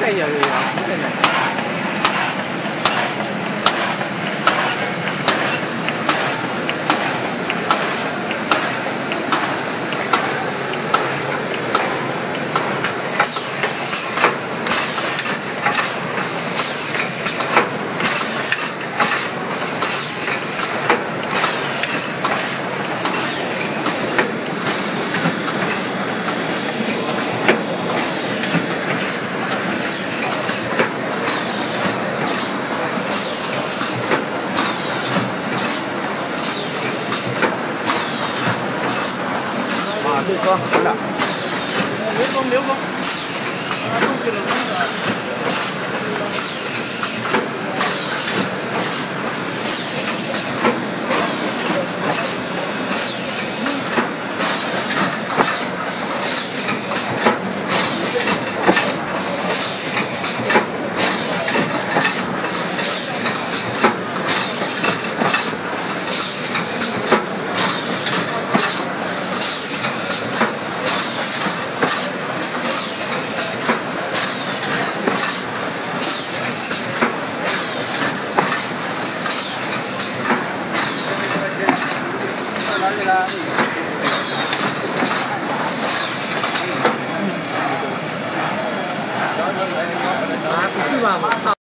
这有有有你看看哥，等着。刘哥，刘哥，啊，东西都扔了。Hãy subscribe cho